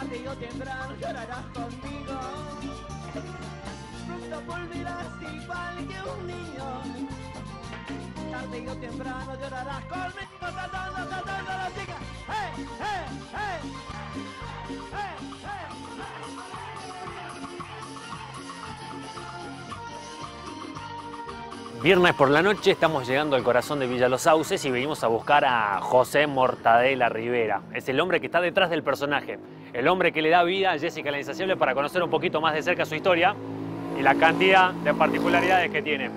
Tarde o temprano llorarás conmigo. Pronto volverás igual que un niño. Tarde o temprano llorarás conmigo. Saltando, saltando la chica. ¡Hey, hey, hey! ¡Hey, hey! Viernes por la noche estamos llegando al corazón de Villa Los Sauces y venimos a buscar a José Mortadela Rivera. Es el hombre que está detrás del personaje, el hombre que le da vida a Jessica la Insaciable para conocer un poquito más de cerca su historia y la cantidad de particularidades que tiene.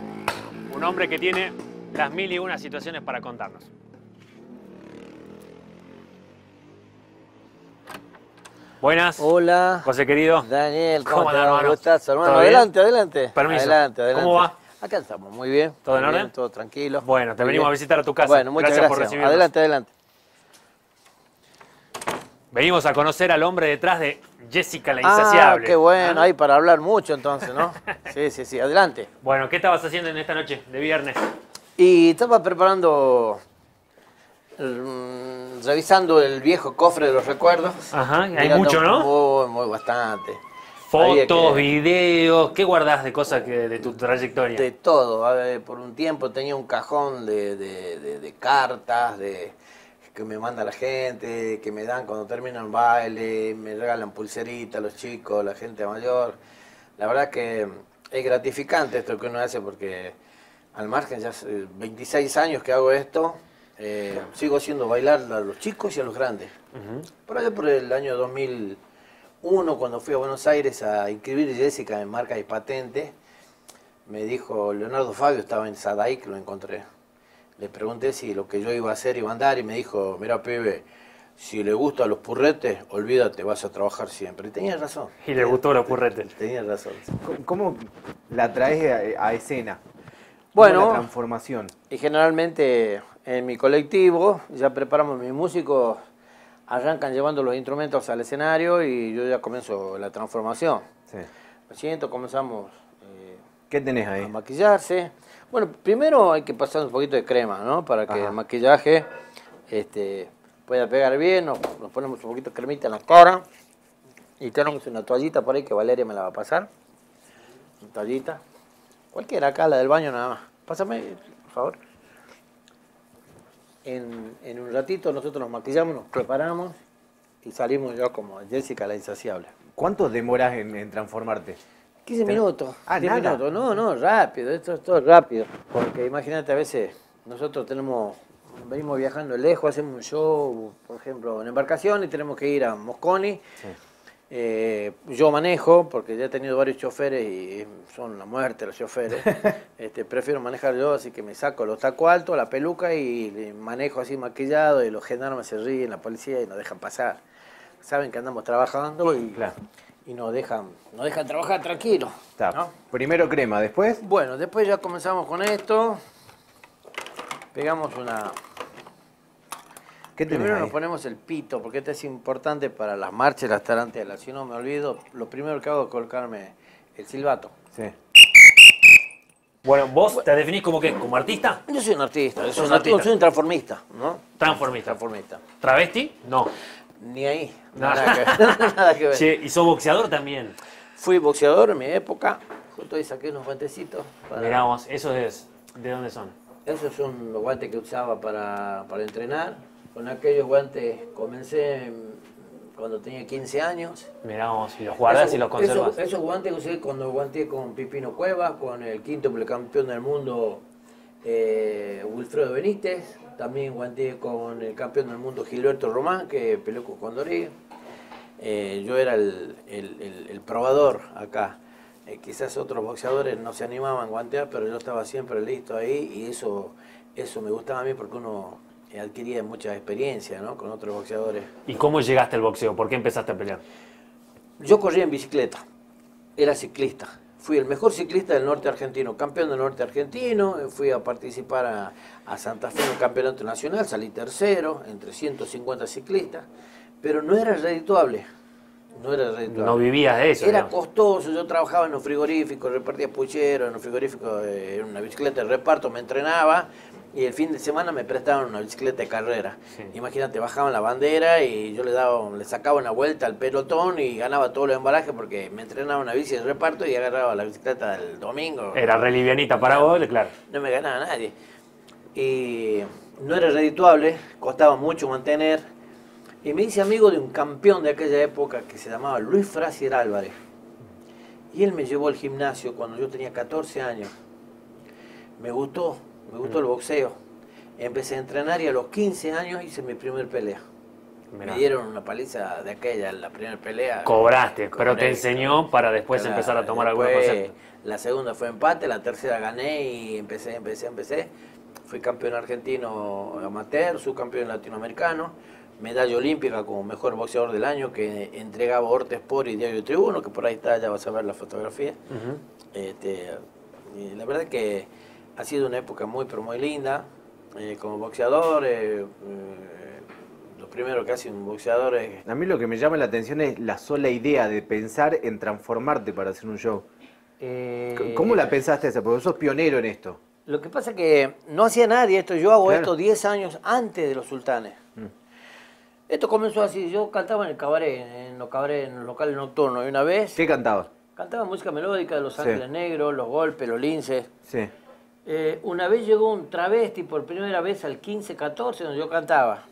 Un hombre que tiene las mil y una situaciones para contarnos. Buenas. Hola. José querido. Daniel, ¿cómo, ¿Cómo te va? hermano? ¿Cómo estás, hermano? Adelante, adelante. Permiso. Adelante, adelante. ¿Cómo va? Acá estamos, muy bien. ¿Todo en orden? todo tranquilo. Bueno, te Muy venimos bien. a visitar a tu casa. Bueno, muchas Gracias gracias. por recibirnos. adelante, adelante. Venimos a conocer al hombre detrás de Jessica la Ah, Insaciable. qué bueno, ¿Ah? hay para hablar mucho entonces, ¿no? sí, sí, sí, adelante. Bueno, ¿qué estabas haciendo en esta noche de viernes? Y estaba preparando, mm, revisando el viejo cofre de los recuerdos. Ajá, hay Mirando- mucho, ¿no? Muy, muy bastante. Fotos, que- videos, ¿qué guardás de cosas que, de tu trayectoria? De todo. A ver, por un tiempo tenía un cajón de, de- de- de cartas, de que me manda la gente, que me dan cuando terminan baile, me regalan pulseritas los chicos, la gente mayor. La verdad que es gratificante esto que uno hace porque al margen ya hace 26 años que hago esto, eh, sigo haciendo bailar a los chicos y a los grandes. Por allá por el año 2001, cuando fui a Buenos Aires a inscribir a Jessica en marca y patente, me dijo Leonardo Fabio, estaba en Sadai, que lo encontré. Le pregunté si lo que yo iba a hacer iba a andar y me dijo, mira, pibe, si le gustan los purretes, olvídate, vas a trabajar siempre. Y tenía razón. Y le gustó los purretes. Tenía razón. ¿Cómo- ¿Cómo la traes a, a escena? ¿Cómo Bueno. La transformación. Y generalmente en mi colectivo ya preparamos mis músicos, arrancan llevando los instrumentos al escenario y yo ya comienzo la transformación. Sí. Me siento, comenzamos eh, ¿Qué tenés a ahí? maquillarse. Bueno, primero hay que pasar un poquito de crema, ¿no? Para que Ajá. el maquillaje este, pueda pegar bien. Nos, nos ponemos un poquito de cremita en la cara. Y tenemos una toallita por ahí que Valeria me la va a pasar. Una toallita. Cualquiera acá, la del baño nada más. Pásame, por favor. En, en un ratito nosotros nos maquillamos, nos preparamos y salimos yo como Jessica la insaciable. ¿Cuánto demoras en, en transformarte? 15 minutos. Ah, 10 nada. minutos. No, no, rápido, esto es todo rápido. Porque imagínate, a veces nosotros tenemos, venimos viajando lejos, hacemos un show, por ejemplo, en embarcación y tenemos que ir a Mosconi. Eh, yo manejo, porque ya he tenido varios choferes y son la muerte los choferes. este, prefiero manejar yo, así que me saco los tacos altos, la peluca y manejo así maquillado y los gendarmes se ríen, la policía y nos dejan pasar. Saben que andamos trabajando y, Claro. Y nos dejan, nos dejan trabajar tranquilo. Está. ¿no? Primero crema, después. Bueno, después ya comenzamos con esto. Pegamos una. ¿Qué Primero ahí? nos ponemos el pito, porque este es importante para las marchas y las tarantelas. Si no me olvido, lo primero que hago es colocarme el silbato. Sí. Bueno, vos te definís como qué, como artista, Yo soy un artista, yo soy un, artista. artista. soy un transformista, ¿no? transformista. Transformista. ¿Travesti? No. Ni ahí. Nada, que ver. Nada que ver. Che, ¿y sos boxeador también? Fui boxeador en mi época. Justo ahí saqué unos guantecitos. para- Miramos, ¿eso es? ¿De dónde son? Esos son los guantes que usaba para, para entrenar. Con aquellos guantes comencé cuando tenía 15 años. Miramos, y los guardas Esos- y los conservas. Esos, esos guantes usé cuando guanteé con Pipino Cuevas, con el quíntuple campeón del mundo eh, Wilfredo Benítez, también guanteé con el campeón del mundo Gilberto Román, que peleó con Condorí. Eh, yo era el, el- el- el probador acá. Eh, quizás otros boxeadores no se animaban a guantear, pero yo estaba siempre listo ahí y eso, eso me gustaba a mí porque uno adquiría mucha experiencia ¿no? con otros boxeadores. ¿Y cómo llegaste al boxeo? ¿Por qué empezaste a pelear? Yo corría en bicicleta, era ciclista. Fui el mejor ciclista del norte argentino, campeón del norte argentino. Fui a participar a, a Santa Fe en un campeonato nacional, salí tercero entre 150 ciclistas, pero no era redituable. No era redituable. No vivías de eso. Era digamos. costoso, yo trabajaba en un frigorífico, repartía pucheros, en un frigorífico, eh, en una bicicleta de reparto, me entrenaba y el fin de semana me prestaban una bicicleta de carrera. Sí. Imagínate, bajaban la bandera y yo le daba, le sacaba una vuelta al pelotón y ganaba todos los embalajes porque me entrenaba una bici de reparto y agarraba la bicicleta del domingo. Era re livianita para vos, claro. No me ganaba nadie. Y no era redituable, costaba mucho mantener. Y me hice amigo de un campeón de aquella época que se llamaba Luis Frasier Álvarez. Y él me llevó al gimnasio cuando yo tenía 14 años. Me gustó, me gustó el boxeo. Empecé a entrenar y a los 15 años hice mi primer pelea. Mirá. Me dieron una paliza de aquella, la primera pelea. Cobraste, pero te enseñó para después empezar a tomar después, concepto. La segunda fue empate, la tercera gané y empecé, empecé, empecé. Fui campeón argentino amateur, subcampeón latinoamericano, medalla olímpica como mejor boxeador del año que entregaba Orte Sport y Diario Tribuno, que por ahí está, ya vas a ver la fotografía. Este, y la verdad que ha sido una época muy, pero muy linda. eh, como boxeador, eh, eh, lo primero que hace un boxeador es A mí lo que me llama la atención es la sola idea de pensar en transformarte para hacer un show. eh, ¿Cómo la pensaste esa? Porque sos pionero en esto. Lo que pasa es que no hacía nadie esto. Yo hago Claro. esto 10 años antes de los sultanes. Mm. Esto comenzó así. Yo cantaba en el cabaret, en los cabarets, en los locales nocturnos. Y una vez ¿Qué cantabas? cantaba música melódica de Los Sí. Ángeles Negros, Los Golpes, Los Linces. Sí. Eh, una vez llegó un travesti por primera vez al 15-14 donde yo cantaba.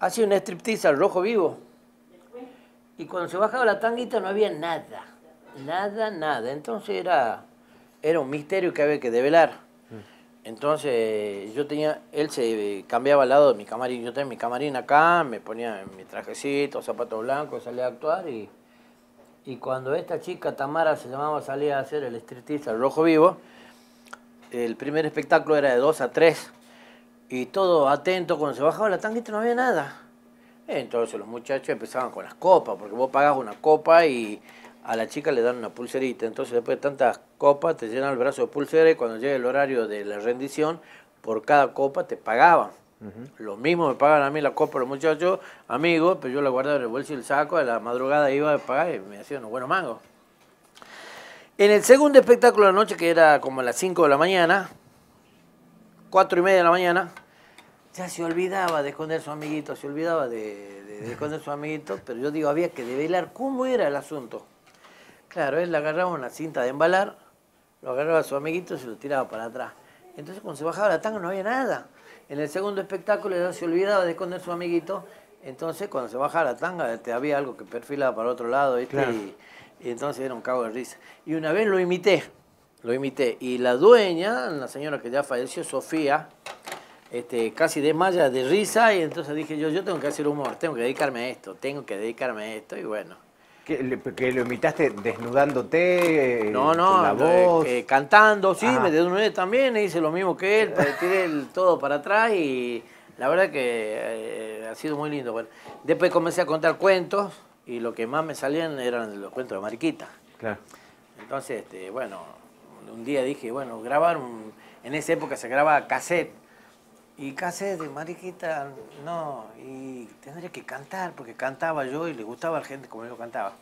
Hacía un striptease al rojo vivo. Y cuando se bajaba la tanguita no había nada. Nada, nada. Entonces era, era un misterio que había que develar. Entonces yo tenía, él se cambiaba al lado de mi camarín. Yo tenía mi camarín acá, me ponía mi trajecito, zapatos blancos, salía a actuar y, y cuando esta chica Tamara se llamaba, salía a hacer el striptease al rojo vivo, el primer espectáculo era de 2 a 3 y todo atento, cuando se bajaba la tanguita no había nada. Entonces los muchachos empezaban con las copas, porque vos pagás una copa y a la chica le dan una pulserita. Entonces después de tantas copas te llenan el brazo de pulsera y cuando llega el horario de la rendición, por cada copa te pagaban. Lo mismo me pagaban a mí la copa los muchachos, amigos, pero yo la guardaba en el bolsillo del saco, a la madrugada iba a pagar y me hacían unos buenos mangos. En el segundo espectáculo de la noche, que era como a las 5 de la mañana, 4 y media de la mañana, ya se olvidaba de esconder su amiguito, se olvidaba de, de- de esconder su amiguito, pero yo digo, había que develar cómo era el asunto. Claro, él agarraba una cinta de embalar, lo agarraba a su amiguito y se lo tiraba para atrás. Entonces cuando se bajaba la tanga no había nada. En el segundo espectáculo ya se olvidaba de esconder su amiguito, entonces cuando se bajaba la tanga este, había algo que perfilaba para otro lado, ¿viste? Claro. Y, y entonces era un cago de risa. Y una vez lo imité, lo imité. Y la dueña, la señora que ya falleció, Sofía, este, casi desmaya de risa y entonces dije yo, yo tengo que hacer humor, tengo que dedicarme a esto, tengo que dedicarme a esto y bueno. ¿Que, lo imitaste desnudándote? eh, No, no, con la eh, voz. eh, cantando, sí, Ajá. me desnudé también, hice lo mismo que él, pues, tiré el todo para atrás y la verdad que eh, ha sido muy lindo. Bueno, después comencé a contar cuentos y lo que más me salían eran los cuentos de Mariquita. Claro. Entonces, este, bueno, un día dije, bueno, grabar un... En esa época se grababa cassette. Y cassette de Mariquita, no, y tendría que cantar, porque cantaba yo y le gustaba a la gente como yo cantaba.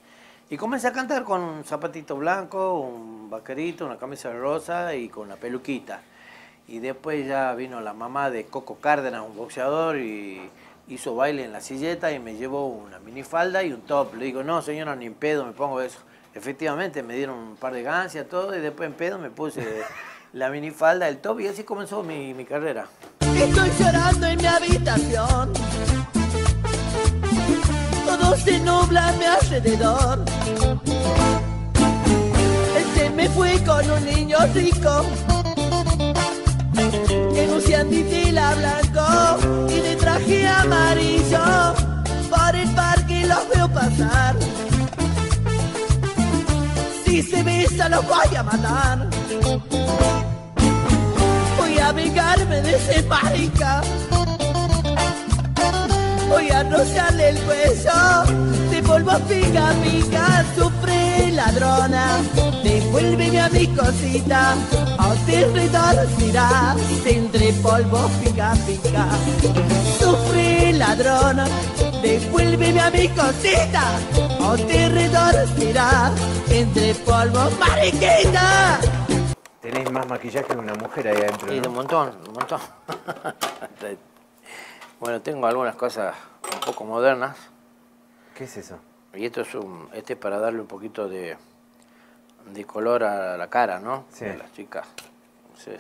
Y comencé a cantar con un zapatito blanco, un vaquerito, una camisa rosa y con una peluquita. Y después ya vino la mamá de Coco Cárdenas, un boxeador, y hizo baile en la silleta y me llevó una minifalda y un top. Le digo, no señora, ni en pedo me pongo eso. Efectivamente, me dieron un par de gancias, todo, y después en pedo me puse la minifalda, el top, y así comenzó mi, mi carrera. Estoy llorando en mi habitación. Todo se nubla a mi alrededor. Este me fui con un niño rico. en un tela blanco y de traje amarillo. Por el parque los veo pasar. Si se besan los voy a matar. Voy a vengarme de ese marica. Voy a rociarle el cuello de polvo pica pica, sufre ladrona, devuélveme a mi cosita, a territorio irá, entre polvo pica pica, sufre ladrona, devuélveme a mi cosita, a territorio irá, entre polvo mariquita. Tenés más maquillaje que una mujer ahí adentro. Sí, ¿no? un montón, un montón. bueno, tengo algunas cosas un poco modernas. ¿Qué es eso? Y esto es un, este es para darle un poquito de, de color a la cara, ¿no? Sí. De las chicas. No sé,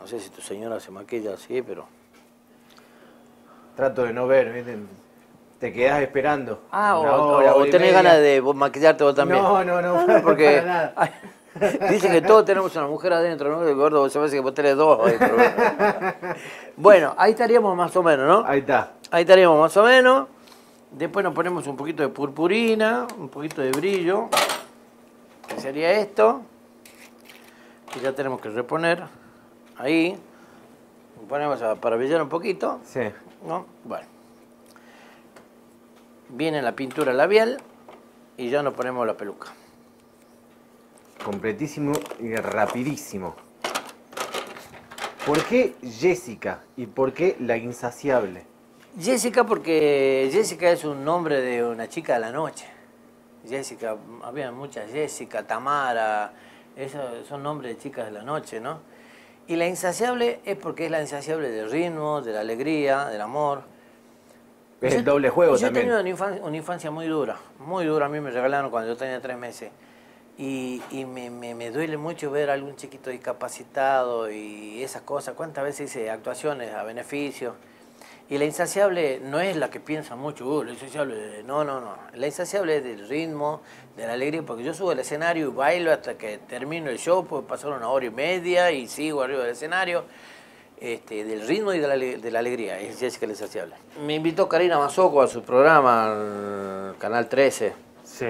no sé si tu señora se maquilla así, pero. Trato de no ver, ¿viste? Te quedás esperando. Ah, o, hora, o tenés ganas de maquillarte vos también. No, no, no, porque para nada. dicen que todos tenemos una mujer adentro, ¿no? El gordo, se parece que vos tenés dos. hoy, pero- bueno, ahí estaríamos más o menos, ¿no? Ahí está. Ahí estaríamos más o menos. Después nos ponemos un poquito de purpurina, un poquito de brillo, que sería esto. Y ya tenemos que reponer ahí. Ponemos a- para brillar un poquito, Sí. ¿no? Bueno. Viene la pintura labial y ya nos ponemos la peluca. Completísimo y rapidísimo. ¿Por qué Jessica y por qué la insaciable? Jessica porque Jessica es un nombre de una chica de la noche. Jessica, había muchas Jessica, Tamara, esos son nombres de chicas de la noche, ¿no? Y la insaciable es porque es la insaciable del ritmo, de la alegría, del amor. Es Yo- el doble juego yo he también. tenido una infancia, una infancia muy dura, muy dura. A mí me regalaron cuando yo tenía tres meses. Y, y me, me- me duele mucho ver a algún chiquito discapacitado y esas cosas. ¿Cuántas veces hice actuaciones a beneficio? Y la insaciable no es la que piensa mucho, "Uh, la insaciable, no, no, no. La insaciable es del ritmo, de la alegría, porque yo subo al escenario y bailo hasta que termino el show, puede pasar una hora y media y sigo arriba del escenario. Este, del ritmo y de la, de la alegría, es Jessica la insaciable. Me invitó Karina Mazoco a su programa, al Canal 13, Sí.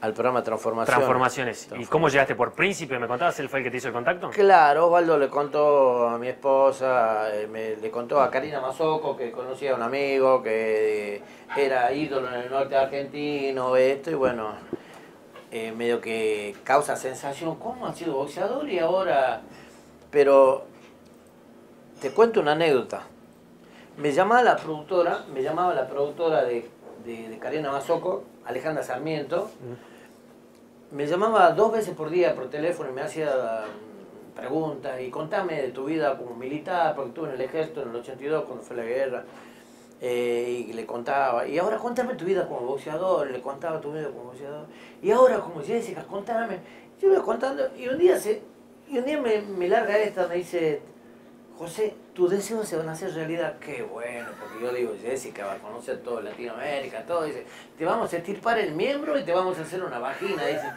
Al programa Transformación. Transformaciones. ¿Y cómo llegaste por príncipe? ¿Me contabas? ¿Él fue el que te hizo el contacto? Claro, Osvaldo le contó a mi esposa, eh, me- le contó a Karina Mazoco que conocía a un amigo que era ídolo en el norte argentino, esto, y bueno, eh, medio que causa sensación, ¿cómo ha sido boxeador y ahora? Pero te cuento una anécdota. Me llamaba la productora, me llamaba la productora de, de, de Karina Mazoco, Alejandra Sarmiento, me llamaba dos veces por día por teléfono y me hacía mm, preguntas y contame de tu vida como militar, porque estuve en el ejército en el 82 cuando fue la guerra. eh, y le contaba, y ahora contame tu vida como boxeador, le contaba tu vida como boxeador, y ahora como Jessica, contame. Yo iba contando, y un día, se, y un día me, me larga esta, me dice, José, tus deseos se van a hacer realidad. Qué bueno, porque yo digo, Jessica va a conocer todo Latinoamérica, todo. Dice, te vamos a estirpar el miembro y te vamos a hacer una vagina. Dice,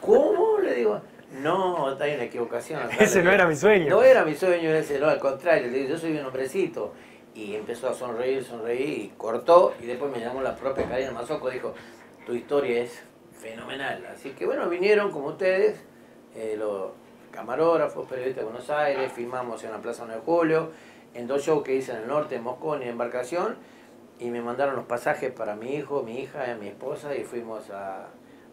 ¿cómo? Le digo, no, está en la equivocación. Ese no era mi sueño. No era mi sueño ese, no, al contrario. Le digo, yo soy un hombrecito. Y empezó a sonreír, sonreír y cortó. Y después me llamó la propia Karina Mazoco, dijo, tu historia es fenomenal. Así que bueno, vinieron como ustedes, eh, los camarógrafos, periodistas de Buenos Aires, filmamos en la Plaza 9 de Julio, en dos shows que hice en el norte, en Moscón y en Embarcación, y me mandaron los pasajes para mi hijo, mi hija y mi esposa, y fuimos a,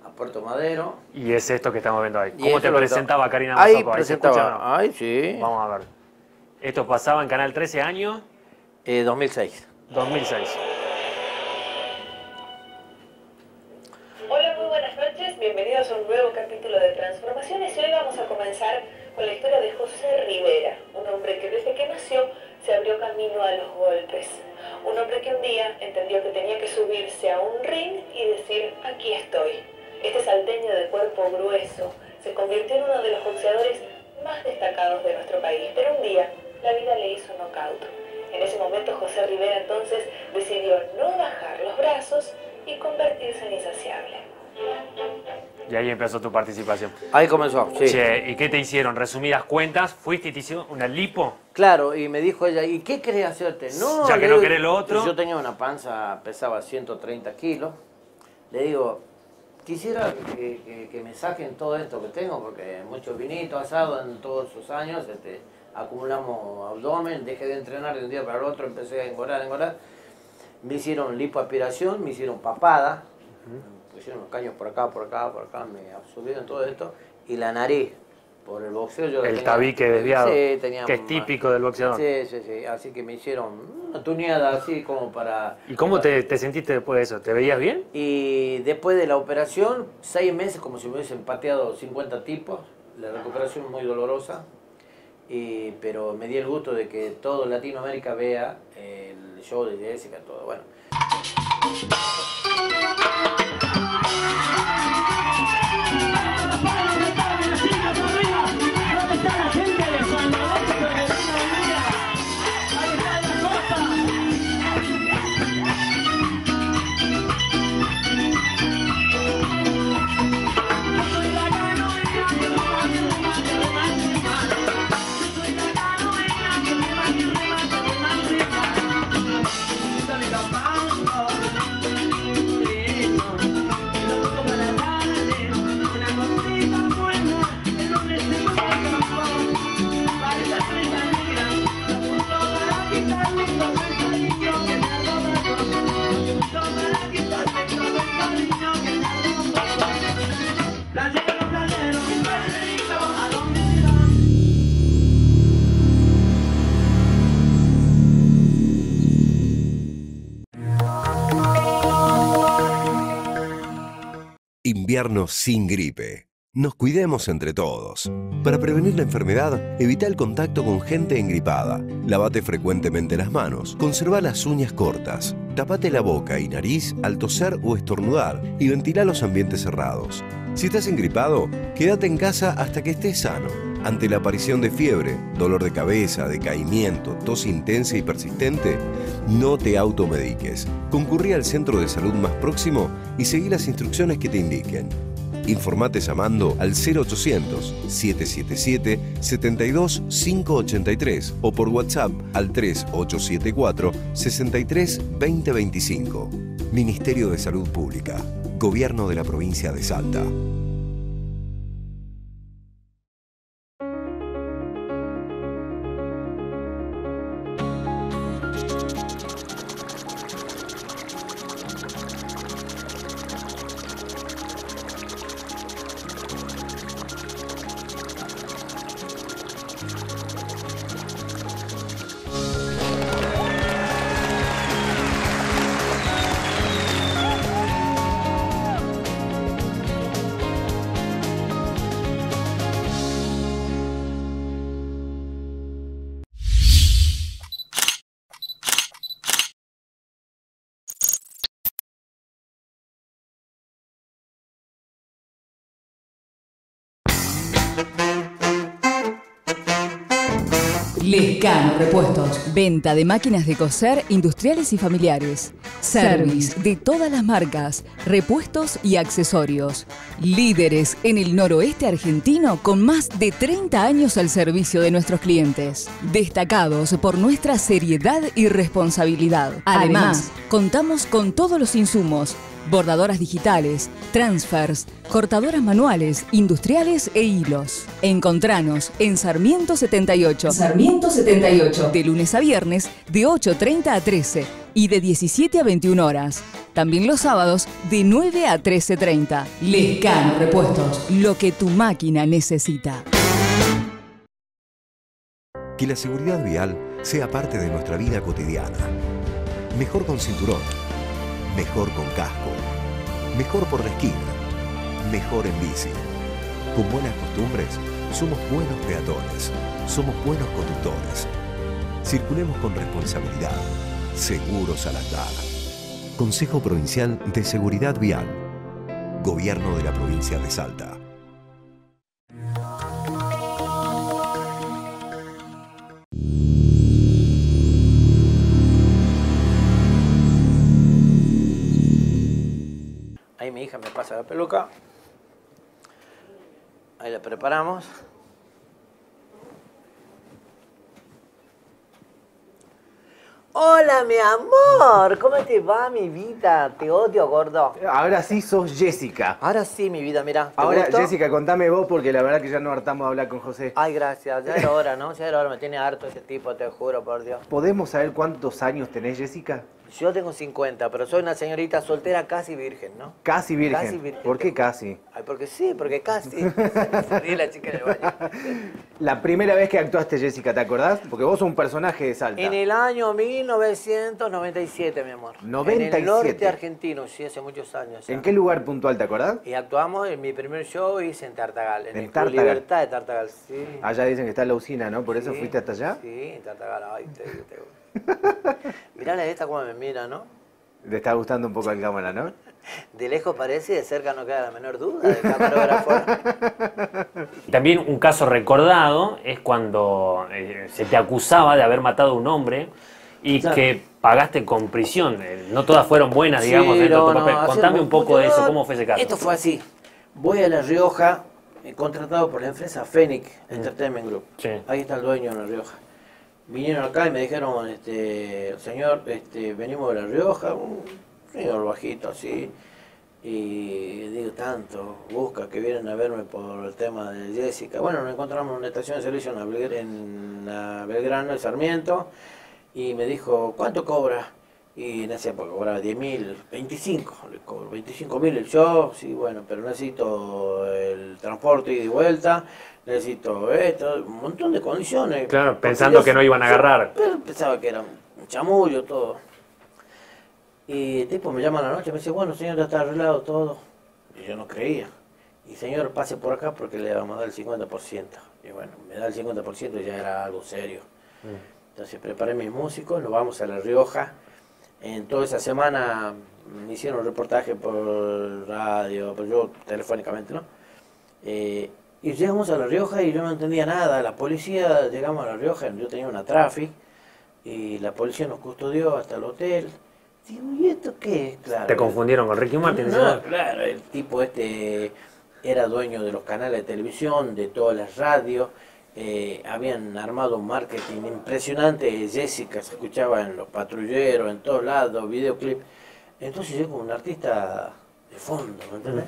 a Puerto Madero. Y es esto que estamos viendo ahí. ¿Cómo te presentaba Karina Ahí Mazoco? ¿Ahí presentaba, ay sí, Vamos a ver. Esto pasaba en Canal 13 año Eh, 2006. 2006. Abrió camino a los golpes. Un hombre que un día entendió que tenía que subirse a un ring y decir, aquí estoy. Este salteño de cuerpo grueso se convirtió en uno de los boxeadores más destacados de nuestro país. Pero un día la vida le hizo knockout. En ese momento José Rivera entonces decidió no bajar los brazos y convertirse en insaciable. Y ahí empezó tu participación. Ahí comenzó, sí. Che, ¿y qué te hicieron? Resumidas cuentas, fuiste y te hicieron una lipo. Claro, y me dijo ella, ¿y qué querés hacerte? No, Ya que no querés lo otro. Yo tenía una panza, pesaba 130 kilos. Le digo, quisiera que, que- que me saquen todo esto que tengo, porque muchos vinitos asados en todos esos años, este, acumulamos abdomen, dejé de entrenar de un día para el otro, empecé a engordar, engordar. Me hicieron lipoaspiración, me hicieron papada, pusieron los caños por acá, por acá, por acá, me absorbieron todo esto, y la nariz. Por el boxeo yo El tenía- tabique desviado, Sí, tenía que es más- típico del boxeador. Sí, sí, sí. Así que me hicieron una tuneada así como para... ¿Y cómo te, te sentiste después de eso? ¿Te veías bien? Y después de la operación, seis meses como si me hubiesen pateado 50 tipos. La recuperación muy dolorosa. Y, pero me di el gusto de que todo Latinoamérica vea el show de Jessica, todo. Bueno, Sin gripe. Nos cuidemos entre todos. Para prevenir la enfermedad, evita el contacto con gente engripada. Lavate frecuentemente las manos. Conserva las uñas cortas. Tapate la boca y nariz al toser o estornudar y ventila los ambientes cerrados. Si estás engripado, quédate en casa hasta que estés sano. Ante la aparición de fiebre, dolor de cabeza, decaimiento, tos intensa y persistente, no te automediques. Concurrí al centro de salud más próximo y seguí las instrucciones que te indiquen. Informate llamando al 0800-777-72583 o por WhatsApp al 3874 63 2025. Ministerio de Salud Pública. Gobierno de la provincia de Salta. Venta de máquinas de coser industriales y familiares. Service de todas las marcas, repuestos y accesorios. Líderes en el noroeste argentino con más de 30 años al servicio de nuestros clientes. Destacados por nuestra seriedad y responsabilidad. Además, contamos con todos los insumos bordadoras digitales, transfers, cortadoras manuales, industriales e hilos. Encontranos en Sarmiento 78. Sarmiento 78. De lunes a viernes de 8.30 a 13 y de 17 a 21 horas. También los sábados de 9 a 13.30. Lescano Repuestos. Lo que tu máquina necesita. Que la seguridad vial sea parte de nuestra vida cotidiana. Mejor con cinturón. Mejor con casco. Mejor por la esquina. Mejor en bici. Con buenas costumbres, somos buenos peatones. Somos buenos conductores. Circulemos con responsabilidad. Seguros al andar. Consejo Provincial de Seguridad Vial. Gobierno de la provincia de Salta. Ahí mi hija me pasa la peluca. Ahí la preparamos. Hola, mi amor. ¿Cómo te va, mi vida? Te odio, gordo. Ahora sí sos Jessica. Ahora sí, mi vida, mira. ¿te Ahora, gustó? Jessica, contame vos porque la verdad que ya no hartamos de hablar con José. Ay, gracias. Ya era hora, ¿no? Ya era hora. Me tiene harto este tipo, te juro, por Dios. ¿Podemos saber cuántos años tenés, Jessica? Yo tengo 50, pero soy una señorita soltera casi virgen, ¿no? Casi virgen. Casi virgen. ¿Por qué casi? Ay, porque sí, porque casi. La chica del baño. La primera vez que actuaste, Jessica, ¿te acordás? Porque vos sos un personaje de Salta. En el año 1997, mi amor. En el 97. norte argentino, sí, hace muchos años. ya. ¿En qué lugar puntual, te acordás? Y actuamos en mi primer show, hice en Tartagal, en, En el Tartagal. Libertad de Tartagal, sí. Allá dicen que está la usina, ¿no? ¿Por eso Sí, fuiste hasta allá? Sí, en Tartagal, ay, te digo, te. Mirá esta cómo me mira, ¿no? Te está gustando un poco el cámara, ¿no? De lejos parece y de cerca no queda la menor duda del camarógrafo. También un caso recordado es cuando eh, se te acusaba de haber matado a un hombre y Claro. que pagaste con prisión. Eh, No todas fueron buenas, digamos, Sí, dentro de tu papel. no, Contame un poco de eso, cómo fue ese caso. Esto fue así. Voy a La Rioja, eh, contratado por la empresa Fenix Entertainment Group. Sí. Ahí está el dueño de La Rioja. Vinieron acá y me dijeron, este, señor, este, venimos de La Rioja, un señor bajito así. Y digo, tanto, busca que vienen a verme por el tema de Jessica. Bueno, nos encontramos en una estación de servicio en, la Belgra- en la Belgrano, en Sarmiento, y me dijo, ¿cuánto cobra? Y en esa época cobraba 10 mil, 25, le cobro 25 mil el show, sí, bueno, pero necesito el transporte y vuelta, necesito esto, un montón de condiciones. Claro, pensando que no iban a agarrar. pero pensaba que era un chamullo, todo. Y el tipo me llama a la noche, me dice, bueno, señor, ya está arreglado todo. Y yo no creía. Y señor, pase por acá porque le vamos a dar el 50%. Y bueno, me da el 50% y ya era algo serio. Entonces preparé mis músicos, nos vamos a La Rioja. En toda esa semana me hicieron reportaje por radio, por yo telefónicamente, ¿no? Eh, y llegamos a La Rioja y yo no entendía nada. La policía, llegamos a La Rioja, yo tenía una traffic y la policía nos custodió hasta el hotel. Digo, ¿y esto qué es? Claro. Te confundieron con Ricky Martin. No, ¿no? claro, el tipo este era dueño de los canales de televisión, de todas las radios, eh, habían armado un marketing impresionante, Jessica se escuchaba en los patrulleros, en todos lados, videoclip. Entonces yo como un artista de fondo, ¿me entendés?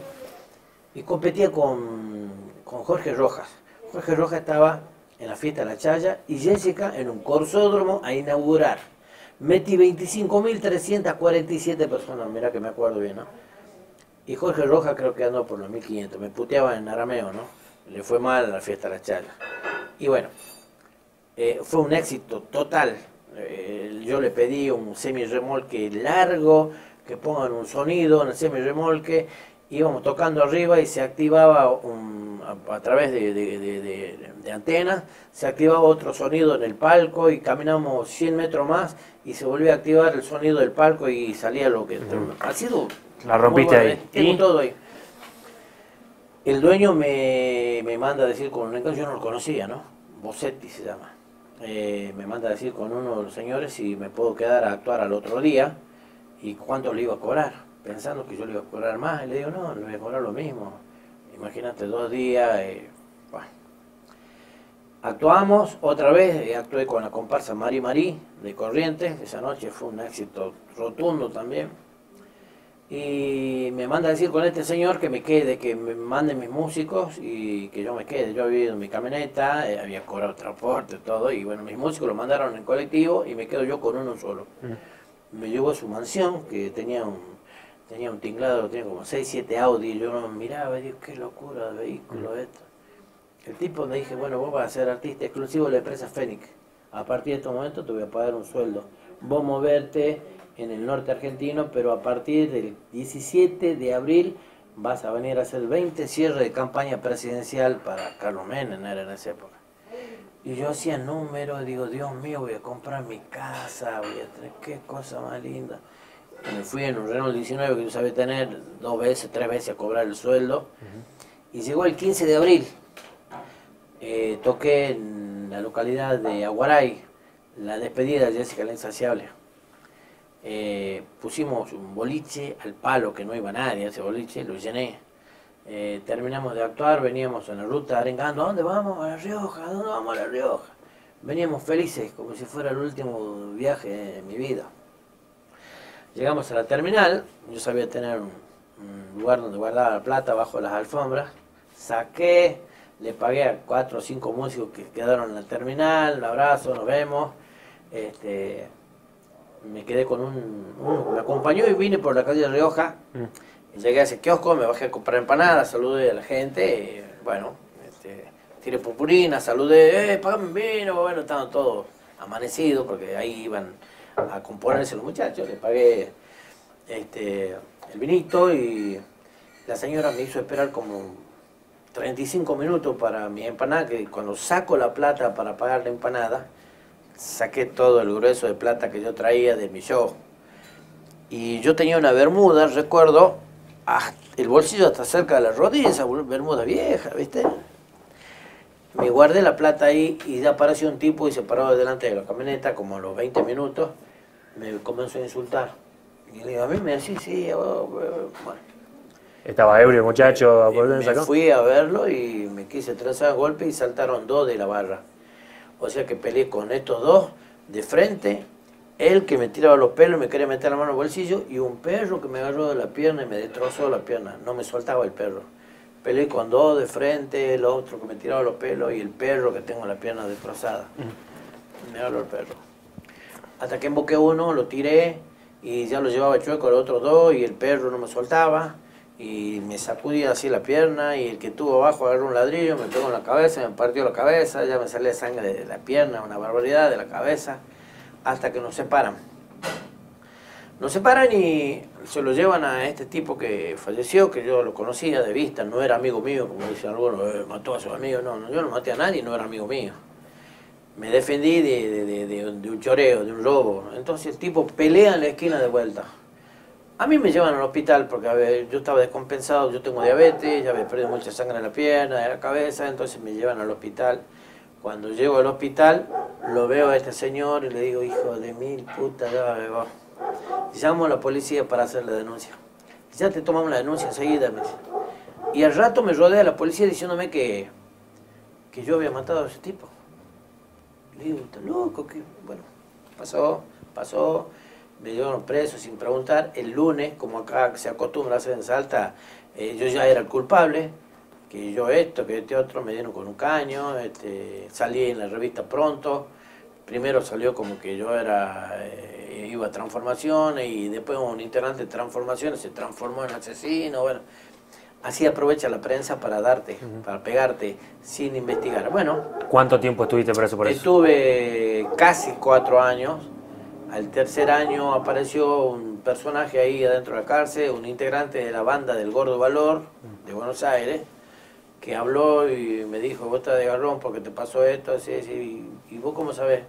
Y competía con, con Jorge Rojas. Jorge Rojas estaba en la fiesta de la Chaya y Jessica en un corsódromo a inaugurar. Metí 25.347 personas, mira que me acuerdo bien, ¿no? Y Jorge Rojas creo que andó por los 1500, me puteaba en arameo, ¿no? Le fue mal a la fiesta de la Chaya. Y bueno, eh, fue un éxito total. Eh, yo le pedí un semi-remolque largo, que pongan un sonido en el semi-remolque, íbamos tocando arriba y se activaba un- a, a través de, de, de- de- de antenas, se activaba otro sonido en el palco y caminamos 100 metros más y se volvía a activar el sonido del palco y salía lo que... Ha sido... La rompiste ahí. Tengo ¿Y? todo ahí. El dueño me, me manda a decir con un encanto, yo no lo conocía, ¿no? Bosetti se llama. Eh, me manda a decir con uno de los señores si me puedo quedar a actuar al otro día y cuánto le iba a cobrar, pensando que yo le iba a cobrar más. Y le digo, no, le voy a cobrar lo mismo. Imagínate, dos días. eh, bueno. Actuamos otra vez, eh, actué con la comparsa Mari Marí de Corrientes, esa noche fue un éxito rotundo también. Y me manda a decir con este señor que me quede, que me manden mis músicos y que yo me quede. Yo había ido en mi camioneta, eh, había cobrado transporte, todo, y bueno, mis músicos lo mandaron en colectivo y me quedo yo con uno solo. Me llevó a su mansión, que tenía un, tenía un tinglado, tenía como 6, 7 Audi, y yo no miraba y digo, qué locura de vehículo esto. El tipo me dije, bueno, vos vas a ser artista exclusivo de la empresa Fénix. A partir de este momento te voy a pagar un sueldo. Vos moverte en el norte argentino, pero a partir del 17 de abril vas a venir a hacer 20 cierres de campaña presidencial para Carlos Menem, era en esa época. Y yo hacía números, digo, Dios mío, voy a comprar mi casa, voy a tener, qué cosa más linda. Me fui en un Renault 19 que yo sabía tener dos veces, tres veces a cobrar el sueldo. Y llegó el 15 de abril. Eh, toqué en la localidad de Aguaray, la despedida de Jessica la Insaciable. Eh, pusimos un boliche al palo que no iba nadie, ese boliche, lo llené. Eh, terminamos de actuar, veníamos en la ruta arengando, ¿a dónde vamos? A La Rioja, ¿a dónde vamos? A La Rioja. Veníamos felices, como si fuera el último viaje de mi vida. Llegamos a la terminal, yo sabía tener un, un lugar donde guardaba la plata bajo las alfombras, saqué, le pagué a cuatro o cinco músicos que quedaron en la terminal, un abrazo, nos vemos. Este, me quedé con un, uno que me acompañó y vine por la calle de Rioja. Y llegué a ese kiosco, me bajé a comprar empanadas, saludé a la gente, y, bueno, este, tiré purpurina, saludé, eh, pagame vino, bueno, estaban todos amanecidos porque ahí iban a componerse los muchachos, le pagué este, el vinito y la señora me hizo esperar como 35 minutos para mi empanada, que cuando saco la plata para pagar la empanada, saqué todo el grueso de plata que yo traía de mi show. Y yo tenía una bermuda, recuerdo, hasta- el bolsillo hasta cerca de la rodilla, esa bermuda vieja, ¿viste? Me guardé la plata ahí y ya apareció un tipo y se paró delante de la camioneta como a los 20 minutos. Me comenzó a insultar. Y le digo, a mí me decía, sí, a vos, bueno. Estaba ebrio el muchacho, ¿por qué me me sacó? fui a verlo y me quise trazar a golpe y saltaron dos de la barra. O sea que peleé con estos dos de frente, él que me tiraba los pelos y me quería meter la mano al bolsillo y un perro que me agarró de la pierna y me destrozó la pierna. No me soltaba el perro. Peleé con dos de frente, el otro que me tiraba los pelos y el perro que tengo la pierna destrozada. Me agarró el perro. Hasta que emboqué uno, lo tiré y ya lo llevaba chueco los otros dos y el perro no me soltaba y me sacudía así la pierna y el que tuvo abajo agarró un ladrillo, me pegó en la cabeza, me partió la cabeza, ya me salía sangre de la pierna, una barbaridad de la cabeza, hasta que nos separan. Nos separan y se lo llevan a este tipo que falleció, que yo lo conocía de vista, no era amigo mío, como dicen algunos, "Eh, mató a sus amigos, no, no, yo no maté a nadie, no era amigo mío me defendí de, un choreo, de un robo. Entonces el tipo pelea en la esquina de vuelta. A mí me llevan al hospital porque a ver, yo estaba descompensado, yo tengo diabetes, ya había perdido mucha sangre en la pierna, en la cabeza, entonces me llevan al hospital. Cuando llego al hospital, lo veo a este señor y le digo, hijo de mil puta, ya me va". Llamo a la policía para hacer la denuncia. Ya te tomamos la denuncia enseguida, me dice. Y al rato me rodea la policía diciéndome que, que yo había matado a ese tipo. Le digo, ¿estás loco? ¿Qué? Bueno, pasó, pasó, me llevaron preso sin preguntar. El lunes, como acá se acostumbra a hacer en Salta, eh, yo ya era el culpable, que yo esto, que este otro, me dieron con un caño, este, salí en la revista pronto. Primero salió como que yo era, eh, iba a transformaciones y después un integrante de transformaciones se transformó en asesino, bueno. Así aprovecha la prensa para darte, para pegarte sin investigar. Bueno, ¿Cuánto tiempo estuviste preso por eso? Estuve casi cuatro años. Al tercer año apareció un personaje ahí adentro de la cárcel, un integrante de la banda del Gordo Valor de Buenos Aires, que habló y me dijo, vos estás de garrón porque te pasó esto, así, así. ¿Y vos cómo sabés?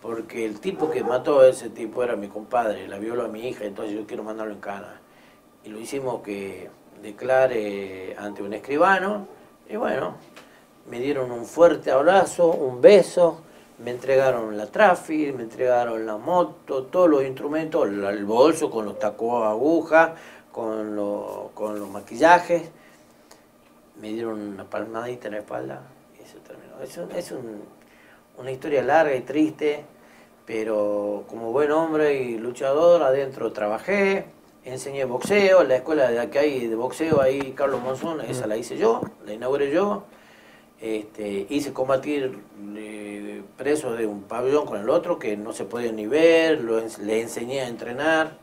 Porque el tipo que mató a ese tipo era mi compadre, la violó a mi hija, entonces yo quiero mandarlo en cana. Y lo hicimos que declare ante un escribano, y bueno, me dieron un fuerte abrazo, un beso, me entregaron la trafi, me entregaron la moto, todos los instrumentos, el bolso con los tacos aguja, con, lo- con los maquillajes, me dieron una palmadita en la espalda y eso terminó. Es, un- es un- una historia larga y triste, pero como buen hombre y luchador adentro trabajé, enseñé boxeo, la escuela de que hay de boxeo ahí, Carlos Monzón, esa la hice yo, la inauguré yo. Este, hice combatir eh, presos de un pabellón con el otro que no se podían ni ver, lo ens- le enseñé a entrenar.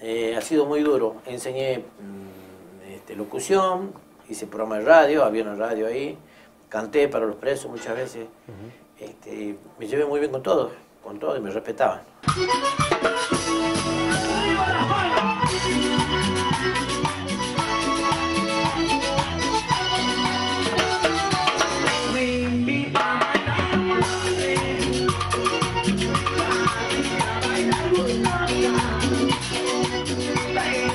Eh, ha sido muy duro. Enseñé mm, este, locución, hice programa de radio, había una radio ahí, canté para los presos muchas veces. Este, me llevé muy bien con todos, con todos y me respetaban. baby.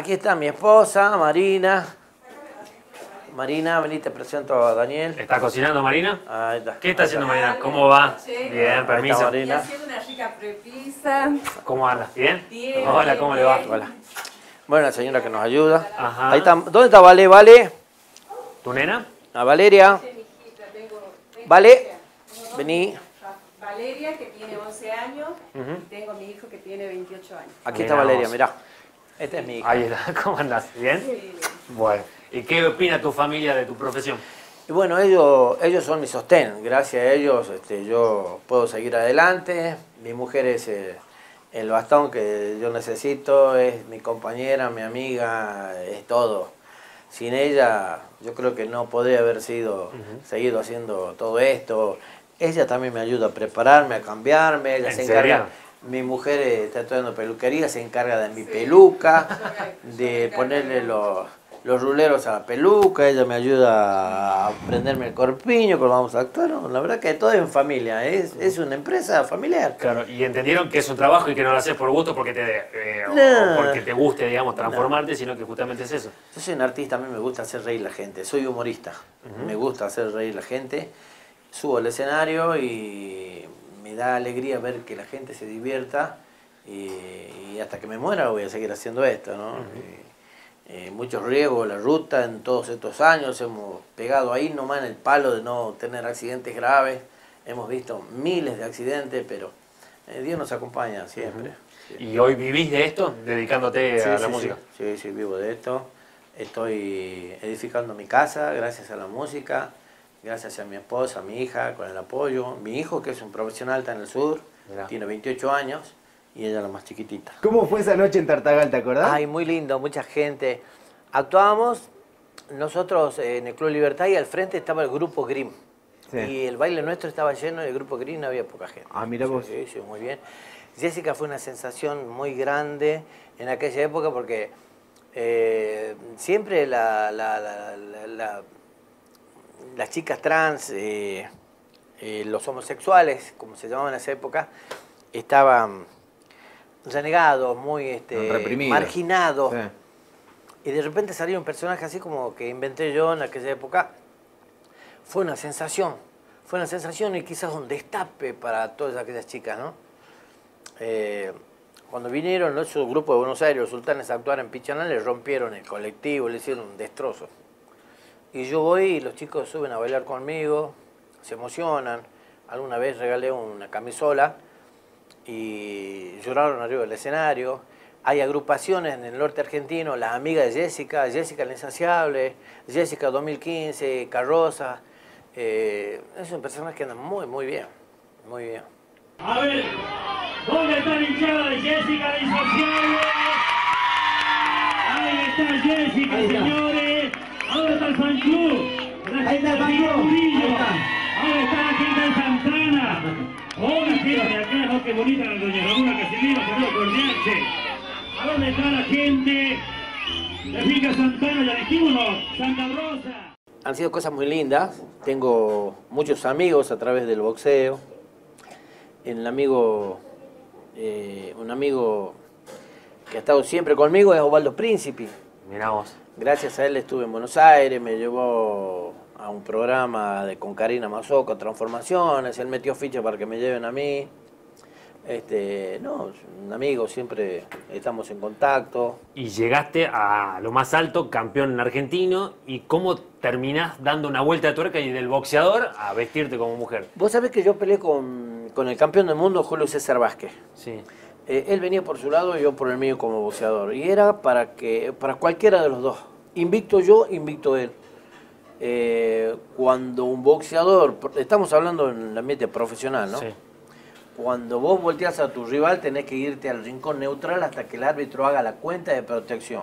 Aquí está mi esposa, Marina. Marina, vení, te presento a Daniel. ¿Está cocinando Marina? Ahí está. ¿Qué está haciendo Marina? ¿Cómo va? Sí. Bien, permiso. está Estoy Marina. haciendo una rica prepisa. ¿Cómo andas? ¿Bien? Bien, Hola, bien, ¿cómo le va? Hola. Bueno, la señora que nos ayuda. Ajá. Ahí está. ¿Dónde está Vale? Vale. ¿Tu nena? A Valeria. Tengo- tengo Vale. Vení. Valeria, que tiene 11 años, y tengo mi hijo que tiene 28 años. Aquí Mirá está Valeria, vos. mirá. Esta es mi hija. Ahí está. ¿Cómo andás? ¿Bien? Bueno. ¿Y qué opina tu familia de tu profesión? Y bueno, ellos, ellos son mi sostén. Gracias a ellos este, yo puedo seguir adelante. Mi mujer es eh, el bastón que yo necesito, es mi compañera, mi amiga, es todo. Sin ella yo creo que no podría haber sido seguido haciendo todo esto. Ella también me ayuda a prepararme, a cambiarme. Ella ¿En se serio? Mi mujer eh, está estudiando peluquería, se encarga de mi peluca, de ponerle los, los ruleros a la peluca, ella me ayuda a prenderme el corpiño cuando vamos a actuar. ¿no? La verdad que todo en familia, es, es una empresa familiar. Claro, y entendieron que es un trabajo y que no lo haces por gusto porque te, eh, No. o porque te guste, digamos, transformarte, sino que justamente es eso. Yo soy un artista, a mí me gusta hacer reír la gente, soy humorista, me gusta hacer reír la gente, subo al escenario y me da alegría ver que la gente se divierta y, y hasta que me muera voy a seguir haciendo esto, ¿no? Y, eh, muchos riesgos, la ruta en todos estos años, hemos pegado ahí nomás en el palo de no tener accidentes graves, hemos visto miles de accidentes, pero eh, Dios nos acompaña siempre. Sí. ¿Y hoy vivís de esto, dedicándote Sí, a la música? Sí, sí, vivo de esto. Estoy edificando mi casa gracias a la música, gracias a mi esposa, a mi hija, con el apoyo. Mi hijo, que es un profesional, está en el sur, Mirá. tiene 28 años y ella la más chiquitita. ¿Cómo fue esa noche en Tartagal, te acordás? Ay, muy lindo, mucha gente. Actuábamos nosotros eh, en el Club Libertad y al frente estaba el grupo Grimm. Sí. Y el baile nuestro estaba lleno y el grupo Grimm no había poca gente. Ah, mira vos. Sí, sí, muy bien. Jessica fue una sensación muy grande en aquella época porque eh, siempre la- la- la- la- la- las chicas trans, eh, eh, los homosexuales, como se llamaban en esa época, estaban renegados, muy este, Reprimidos. marginados. Sí. Y de repente salió un personaje así como que inventé yo en aquella época. Fue una sensación, fue una sensación y quizás un destape para todas aquellas chicas, ¿no? Eh, cuando vinieron nuestro grupo de Buenos Aires, los sultanes, a actuar en Pichanal, le rompieron el colectivo, le hicieron un destrozo. Y yo voy y los chicos suben a bailar conmigo, se emocionan. Alguna vez regalé una camisola y lloraron arriba del escenario. Hay agrupaciones en el norte argentino, las amigas de Jessica, Jessica la Insaciable, Jessica 2015, Carroza. Eh, es un personaje que anda muy, muy bien, muy bien. A ver, ¿dónde está la hinchada de Jessica la Insaciable? Ahí está Jessica, señores. ¿Dónde está el fan club? Ahí está el fan club. Ahí está la gente de Santana. Hola, gente de acá, ¿no? Qué bonita la doña Ramona Casimiro, saludos cordiales. ¿A dónde está la gente de Finca Santana? Ya dijimos. Santa Rosa. Han sido cosas muy lindas. Tengo muchos amigos a través del boxeo. El amigo, eh, un amigo que ha estado siempre conmigo es Osvaldo Príncipe. Mirá vos. Gracias a él estuve en Buenos Aires, me llevó a un programa de, con Karina Mazoco, Transformaciones, él metió ficha para que me lleven a mí. Este, no, un amigo, siempre estamos en contacto. Y llegaste a lo más alto, campeón argentino, y cómo terminás dando una vuelta de tuerca y del boxeador a vestirte como mujer. Vos sabés que yo peleé con, con el campeón del mundo, Julio César Vázquez. Sí. Eh, él venía por su lado y yo por el mío como boxeador. Y era para que para cualquiera de los dos. Invicto yo, invicto él. eh, cuando un boxeador, estamos hablando en el ambiente profesional, ¿no? Sí. Cuando vos volteas a tu rival tenés que irte al rincón neutral hasta que el árbitro haga la cuenta de protección.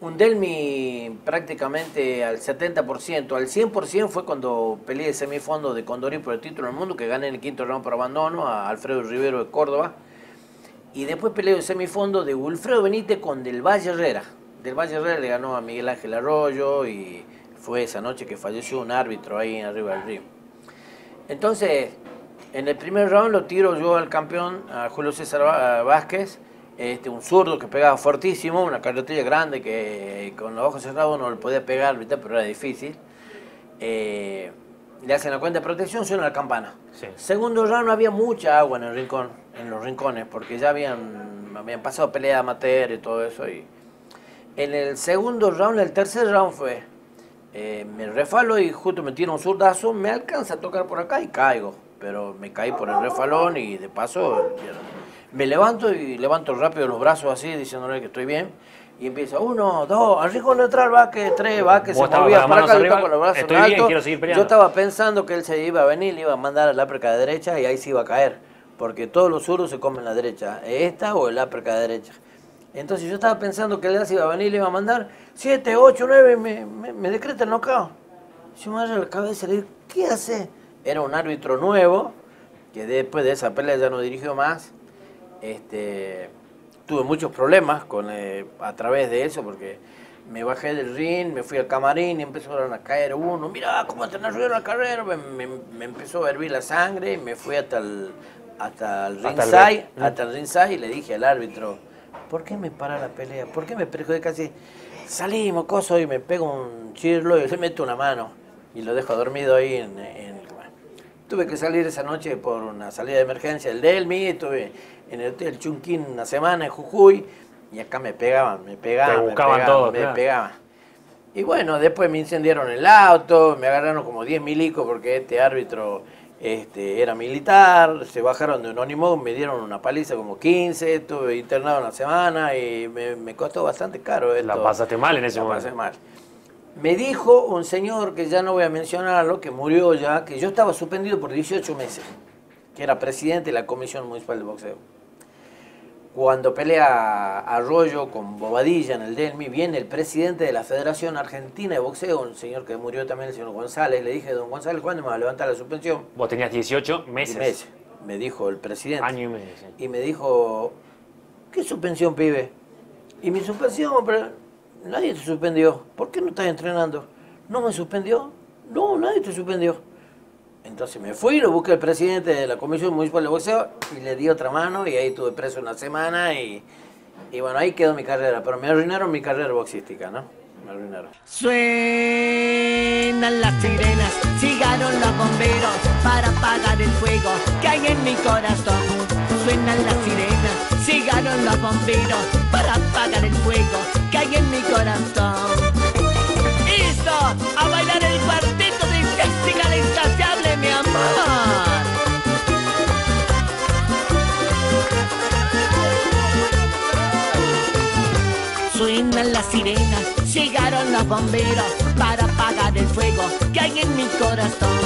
Un Delmi prácticamente al 70%, al 100% fue cuando peleé el semifondo de Condorí por el título del mundo, que gané en el quinto round por abandono a Alfredo Rivero de Córdoba. Y después peleé el semifondo de Wilfredo Benítez con Del Valle Herrera. Del Valle Herrera le ganó a Miguel Ángel Arroyo y fue esa noche que falleció un árbitro ahí arriba del río. Entonces, en el primer round lo tiro yo al campeón, a Julio César Vázquez, este, un zurdo que pegaba fuertísimo, una carretilla grande que con los ojos cerrados no le podía pegar, pero era difícil. Eh, le hacen la cuenta de protección, suena la campana. Sí. Segundo round no había mucha agua en el rincón, en los rincones, porque ya habían, habían pasado pelea amateur y todo eso. Y en el segundo round, el tercer round fue, eh, me refalo y justo me tiro un zurdazo, me alcanza a tocar por acá y caigo. Pero me caí por el refalón y de paso me levanto y levanto rápido los brazos así, diciéndole que estoy bien. Y empieza, uno, dos, arriesgo neutral, va que tres, va que Vos se movía para acá, yo con los brazos estoy bien, alto. quiero seguir peleando. Yo estaba pensando que él se iba a venir, le iba a mandar al uppercut de derecha y ahí se iba a caer. Porque todos los zurdos se comen la derecha, esta o el uppercut de derecha. Entonces yo estaba pensando que él se iba a venir, le iba a mandar 7, 8, 9, me, me, me decreta el knockout. Yo me agarro la cabeza y le digo, ¿qué hace? Era un árbitro nuevo, que después de esa pelea ya no dirigió más. Este, tuve muchos problemas con, eh, a través de eso, porque me bajé del ring, me fui al camarín y empezaron a caer uno. Mira, cómo te ruido la carrera. Me, me- me empezó a hervir la sangre y me fui hasta el, hasta el Hasta el ringside, ring. hasta el ringside y le dije al árbitro, ¿por qué me para la pelea? ¿Por qué me perjudica así? Salí, mocoso, y me pego un chirlo y le meto una mano y lo dejo dormido ahí en, en el. Tuve que salir esa noche por una salida de emergencia del Delmi, estuve en el hotel Chunquín una semana en Jujuy y acá me pegaban, me pegaban, Te me buscaban pegaban, todo, me claro. pegaban. Y bueno, después me incendiaron el auto, me agarraron como 10 milicos porque este árbitro este, era militar, se bajaron de un ónimo, me dieron una paliza como 15, estuve internado una semana y me, me costó bastante caro esto. La pasaste mal en ese La momento. pasé mal. Me dijo un señor que ya no voy a mencionarlo, que murió ya, que yo estaba suspendido por 18 meses, que era presidente de la Comisión Municipal de Boxeo. Cuando pelea Arroyo con Bobadilla en el Delmi, viene el presidente de la Federación Argentina de Boxeo, un señor que murió también, el señor González. Le dije, don González, ¿cuándo me va a levantar la suspensión? Vos tenías 18 meses. Me dijo el presidente. Año y medio. sí. Y me dijo, ¿qué suspensión, pibe? Y mi suspensión, nadie te suspendió. ¿Por qué no estás entrenando? ¿No me suspendió? No, nadie te suspendió. Entonces me fui, lo busqué al presidente de la Comisión Municipal de Boxeo y le di otra mano y ahí estuve preso una semana y, y bueno, ahí quedó mi carrera. Pero me arruinaron mi carrera boxística, ¿no? Me arruinaron. Suenan las sirenas, llegaron los bomberos para apagar el fuego que hay en mi corazón. Suenan las sirenas, llegaron los bomberos para apagar el fuego que hay en mi corazón. Listo, a bailar el cuarteto de Jessica insaciable, mi amor. Suenan las sirenas, llegaron los bomberos para el fuego que hay en mi corazón.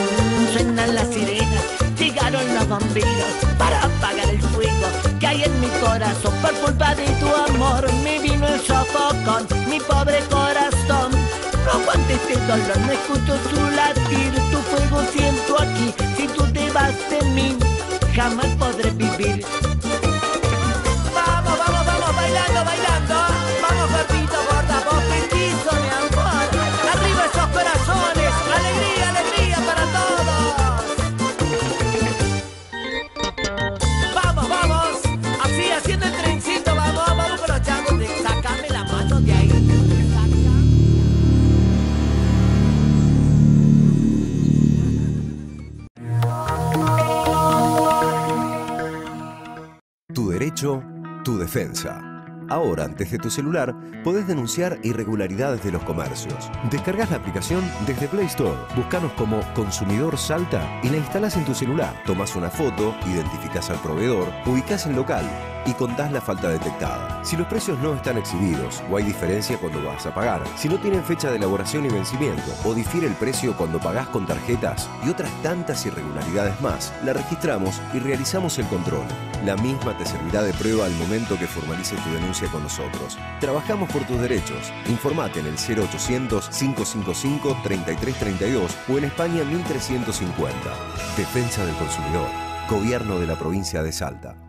Suenan las sirenas, llegaron los bomberos para apagar el fuego que hay en mi corazón. Por culpa de tu amor me vino el sofocón, mi pobre corazón. No aguante este dolor, no escucho tu latir, tu fuego siento aquí. Si tú te vas de mí, jamás podré vivir. Ahora, desde tu celular, podés denunciar irregularidades de los comercios. Descargas la aplicación desde Play Store. Búscanos como Consumidor Salta y la instalás en tu celular. Tomás una foto, identificás al proveedor, ubicás el local. Y contás la falta detectada. Si los precios no están exhibidos o hay diferencia cuando vas a pagar, si no tienen fecha de elaboración y vencimiento o difiere el precio cuando pagás con tarjetas y otras tantas irregularidades más, la registramos y realizamos el control. La misma te servirá de prueba al momento que formalices tu denuncia con nosotros. Trabajamos por tus derechos. Informate en el 0800 555 3332 o en España 1350. Defensa del consumidor. Gobierno de la provincia de Salta.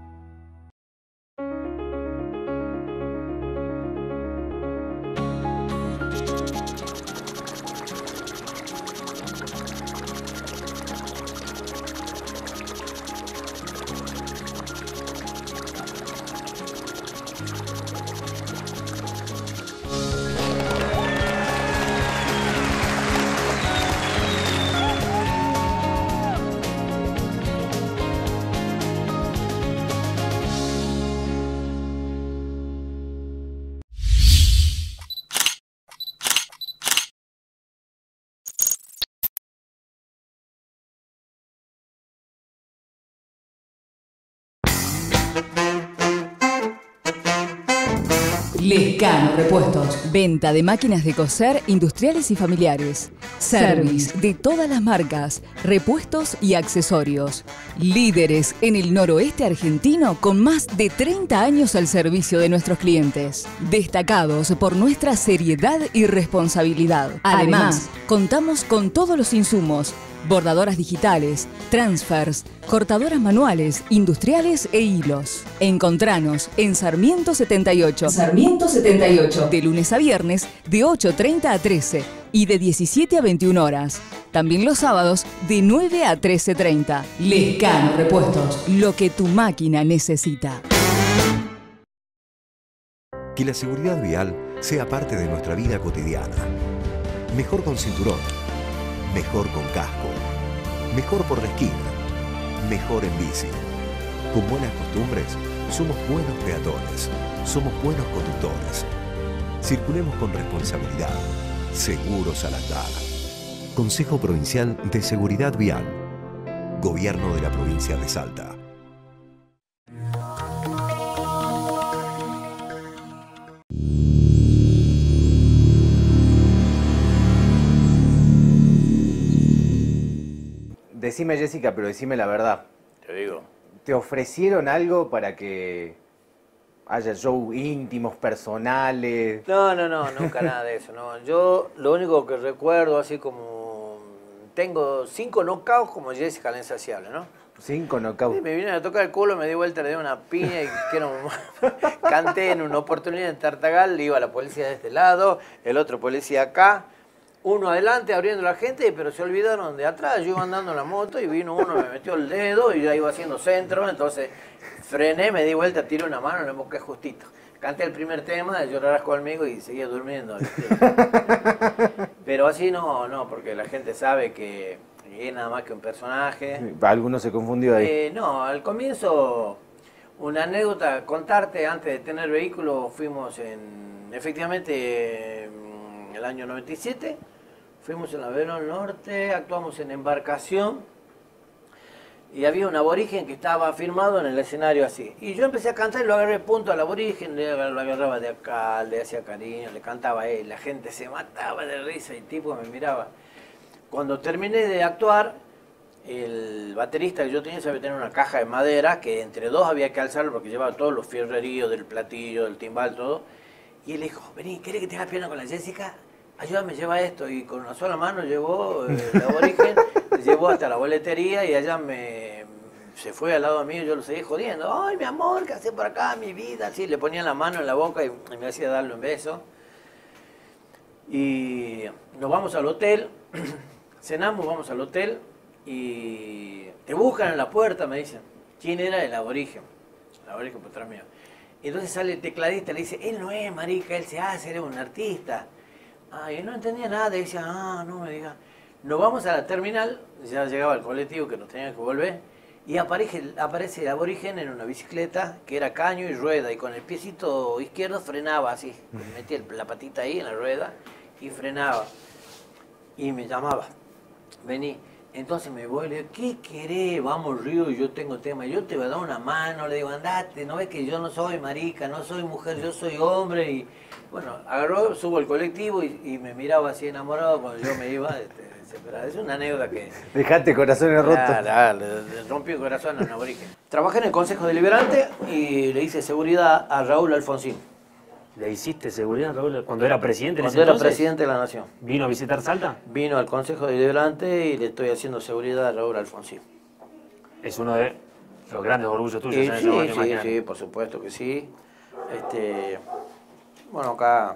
Venta de máquinas de coser industriales y familiares. Service de todas las marcas, repuestos y accesorios. Líderes en el noroeste argentino con más de 30 años al servicio de nuestros clientes. Destacados por nuestra seriedad y responsabilidad. Además, contamos con todos los insumos bordadoras digitales, transfers, cortadoras manuales, industriales e hilos. Encontranos en Sarmiento 78. Sarmiento 78. De lunes a viernes de 8.30 a 13 y de 17 a 21 horas. También los sábados de 9 a 13.30. Lescano Repuestos. Lo que tu máquina necesita. Que la seguridad vial sea parte de nuestra vida cotidiana. Mejor con cinturón. Mejor con casco. Mejor por la esquina. Mejor en bici. Con buenas costumbres, somos buenos peatones. Somos buenos conductores. Circulemos con responsabilidad. Seguros al andar. Consejo Provincial de Seguridad Vial. Gobierno de la provincia de Salta. Decime, Jessica, pero decime la verdad. Te digo. ¿Te ofrecieron algo para que haya show íntimos, personales? No, no, no, nunca nada de eso. No. Yo lo único que recuerdo, así como. Tengo cinco knockouts como Jessica la insaciable, ¿no? Cinco knockouts. Sí, me vinieron a tocar el culo, me di vuelta, le di una piña y que un- canté en una oportunidad en Tartagal, iba la policía de este lado, el otro policía acá, uno adelante abriendo la gente, pero se olvidaron de atrás, yo iba andando en la moto y vino uno, me metió el dedo y ya iba haciendo centro, entonces frené, me di vuelta, tiré una mano, le emboqué justito. Canté el primer tema, llorarás conmigo y seguía durmiendo. ¿viste? Pero así no, no, porque la gente sabe que es nada más que un personaje. Alguno se confundió ahí. Eh, no, al comienzo, una anécdota, contarte, antes de tener vehículo, fuimos en, efectivamente, en el año 97, fuimos en la Verón Norte, actuamos en embarcación, y había un aborigen que estaba firmado en el escenario así. Y yo empecé a cantar y lo agarré punto al aborigen, lo agarraba de acá, le hacía cariño, le cantaba a él, la gente se mataba de risa y el tipo me miraba. Cuando terminé de actuar, el baterista que yo tenía sabía tener una caja de madera que entre dos había que alzarlo porque llevaba todos los fierreríos del platillo, del timbal, todo. Y él dijo, vení, ¿querés que te haga pierna con la Jessica? Ayúdame, lleva esto. Y con una sola mano llevó eh, el aborigen, llevó hasta la boletería y allá me se fue al lado mío yo lo seguí jodiendo. Ay, mi amor, ¿qué haces por acá? Mi vida. Así, le ponía la mano en la boca y, me hacía darle un beso. Y nos vamos al hotel, cenamos, vamos al hotel y te buscan en la puerta, me dicen. ¿Quién era el aborigen? El aborigen por atrás mío. Y entonces sale el tecladista le dice, él no es marica, él se hace, él es un artista. Ah, y no entendía nada, decía, ah, no me diga. Nos vamos a la terminal, ya llegaba el colectivo que nos tenía que volver, y aparece, aparece el aborigen en una bicicleta que era caño y rueda, y con el piecito izquierdo frenaba así, metía la patita ahí en la rueda y frenaba. Y me llamaba, vení, Entonces me voy y le digo, ¿qué querés? Vamos, Río, yo tengo tema. Yo te voy a dar una mano. Le digo, andate, no ves que yo no soy marica, no soy mujer, yo soy hombre. Y bueno, agarró, subo al colectivo y, y me miraba así enamorado cuando yo me iba. este, es una anécdota que... Dejaste corazones rotos. Le rompí el corazón a un aborigen. Trabajé en el Consejo Deliberante y le hice seguridad a Raúl Alfonsín. ¿Le hiciste seguridad, Raúl, cuando era presidente? en Cuando era entonces? presidente de la Nación. ¿Vino a visitar Salta? Vino al Consejo Deliberante y le estoy haciendo seguridad a Raúl Alfonsín. Es uno de los grandes orgullos tuyos en sí, sí, sí, por supuesto que sí. Este, bueno, acá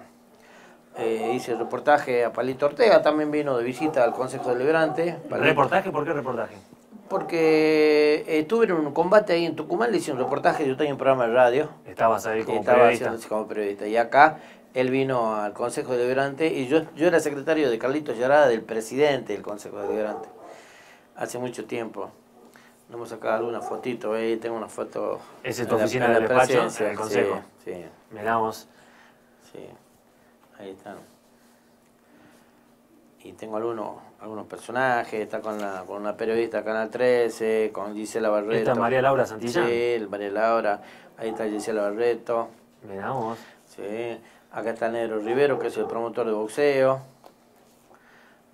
eh, hice el reportaje a Palito Ortega, también vino de visita al Consejo Deliberante. Palito- ¿Reportaje? ¿Por qué reportaje? Porque eh, estuve en un combate ahí en Tucumán, le hice un reportaje, yo tenía un programa de radio. Estabas ahí como Estaba periodista. como periodista. Y acá él vino al Consejo Deliberante y yo, yo era secretario de Carlitos Llorada, del presidente del Consejo Deliberante. Hace mucho tiempo. Nos hemos sacado alguna fotito, ahí tengo una foto. ¿Esa es tu oficina en la del despacho, presidencia, en el Consejo? Sí, sí, Miramos. Sí. Ahí están. Y tengo algunos, algunos personajes, está con, la, con una periodista Canal 13, con Gisela Barreto. ¿Esta es María Laura Santillán? Sí, María Laura. Ahí está Gisela Barreto. Miramos. Sí. Acá está Negro Rivero, que es el promotor de boxeo.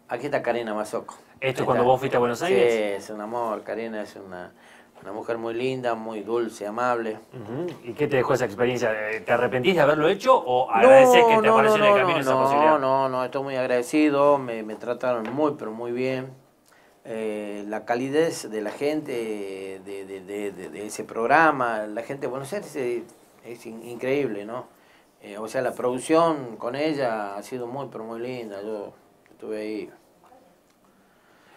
Aquí está Karina Mazoco. ¿Esto Ahí cuando está. vos fuiste a Buenos Aires? Sí, es un amor. Karina es una, una mujer muy linda, muy dulce, amable. ¿Y qué te dejó esa experiencia? ¿Te arrepentís de haberlo hecho o agradeces que te apareció en el camino esa no, posibilidad? No, no, estoy muy agradecido, me, me trataron muy, pero muy bien. Eh, la calidez de la gente de, de- de- de- de ese programa, la gente de Buenos Aires es, es in- increíble, ¿no? Eh, o sea, la producción con ella ha sido muy, pero muy linda. Yo estuve ahí.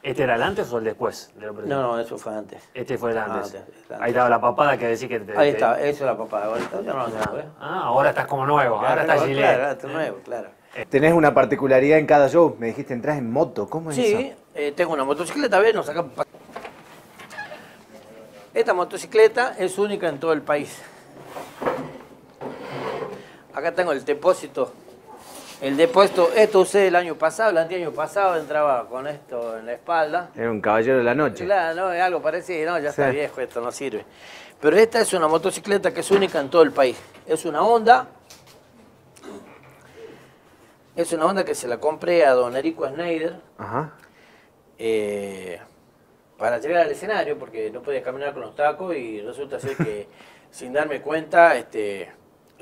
¿Este era el antes o el después? de la operación? No, no, eso fue antes. Este fue el Ah, antes. antes, antes. Ahí estaba la papada que decía que te... Ahí te- está, eso es la papá. Ahorita yo no lo tengo, ¿eh? Ah, ahora estás como nuevo, ahora estás claro, Gillette. Claro, esto es nuevo, claro. Tenés una particularidad en cada show. Me dijiste, entras en moto. ¿Cómo es Sí, eso? eh, tengo una motocicleta, a ver, nos sacamos pa- Esta motocicleta es única en todo el país. Acá tengo el depósito. El depósito, esto usé el año pasado, el año pasado entraba con esto en la espalda. Era un caballero de la noche. Claro, no, es algo parecido, no, ya está viejo, esto no sirve. Pero esta es una motocicleta que es única en todo el país. Es una Honda. Es una Honda que se la compré a don Erico Schneider Ajá. eh, para llegar al escenario, porque no podía caminar con los tacos y resulta ser que sin darme cuenta, este,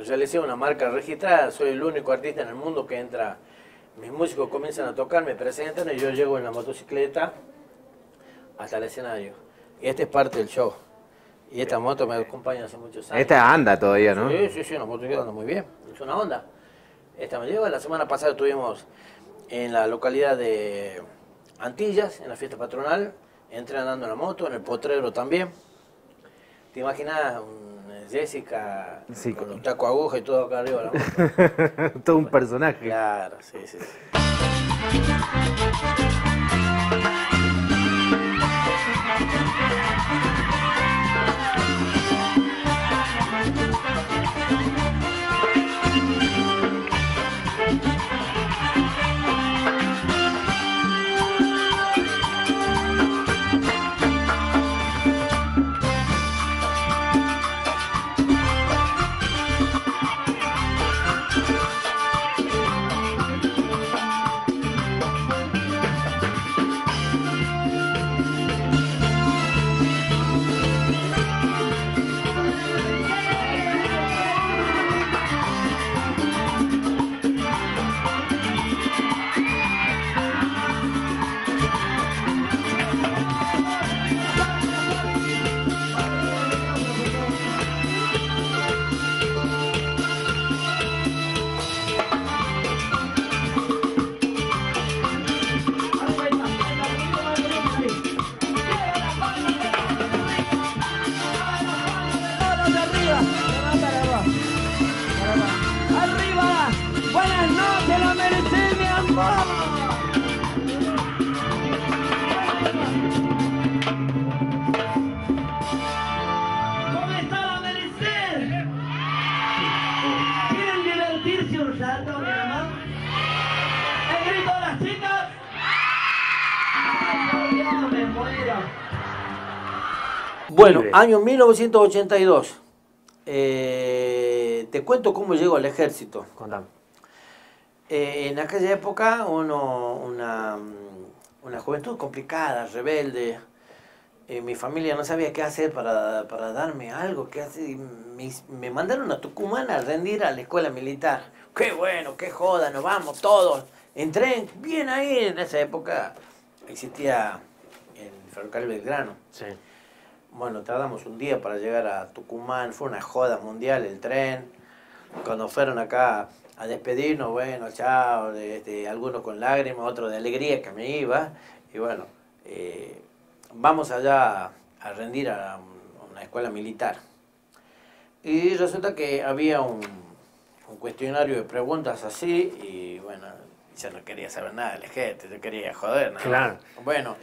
realicé una marca registrada, soy el único artista en el mundo que entra, mis músicos comienzan a tocar, me presentan y yo llego en la motocicleta hasta el escenario. Y esta es parte del show. Y esta moto me acompaña hace muchos años. Esta anda todavía, ¿no? Sí, sí, sí, una motocicleta anda muy bien. Es una onda. Esta me lleva. La semana pasada estuvimos en la localidad de Antillas, en la fiesta patronal. Entré andando en la moto, en el potrero también. ¿Te imaginas un Jessica Sí. con los tacos aguja y todo acá arriba de la moto? Todo un personaje. Claro, sí, sí. sí. Bueno, Libre. año 1982. Eh, te cuento cómo llego al ejército. Contame. Eh, en aquella época, uno, una, una juventud complicada, rebelde. Eh, mi familia no sabía qué hacer para, para darme algo. Qué hacer. mis- me mandaron a Tucumán a rendir a la escuela militar. Qué bueno, qué joda, nos vamos todos. Entré bien ahí. En esa época existía el ferrocarril Belgrano. Sí. Bueno, tardamos un día para llegar a Tucumán, fue una joda mundial el tren. Cuando fueron acá a despedirnos, bueno, chao, de- algunos con lágrimas, otros de alegría que me iba. Y bueno, eh, vamos allá a, rendir a un- una escuela militar. Y resulta que había un, un cuestionario de preguntas así, y bueno, yo no quería saber nada del ejército, yo quería joder, ¿no? Claro. Bueno,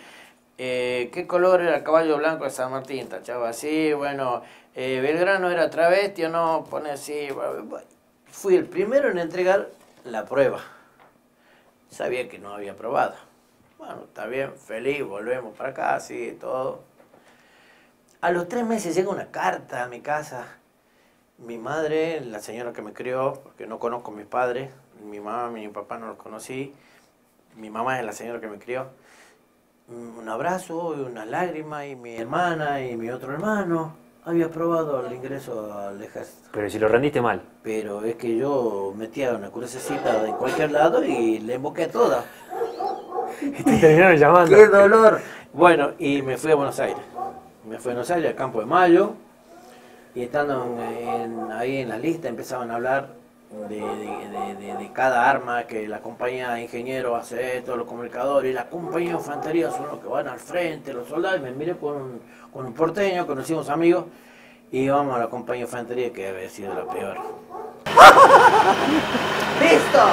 eh, ¿qué color era el caballo blanco de San Martín? Tachaba así, bueno, eh, Belgrano era travesti o no, pone así. Fui el primero en entregar la prueba. Sabía que no había probado. Bueno, está bien, feliz, volvemos para acá, así, todo. A los tres meses llega una carta a mi casa. Mi madre, la señora que me crió, porque no conozco a mis padres, mi mamá, mi papá no los conocí. Mi mamá es la señora que me crió un abrazo y unas lágrimas y mi hermana y mi otro hermano había aprobado el ingreso al ejército. Pero si lo rendiste mal. Pero es que yo metía una crucecita en cualquier lado y le emboqué toda. Y te terminaron llamando. ¡Qué dolor! Bueno, y me fui a Buenos Aires. Me fui a Buenos Aires, al Campo de Mayo, y estando en- en- ahí en la lista empezaban a hablar de, de- de- cada arma, que la compañía de ingenieros hace esto, los comunicadores, y la compañía de infantería son los que van al frente, los soldados, y me miré con un, con un porteño, conocimos amigos, y íbamos a la compañía de infantería que había sido la peor. ¡Listo!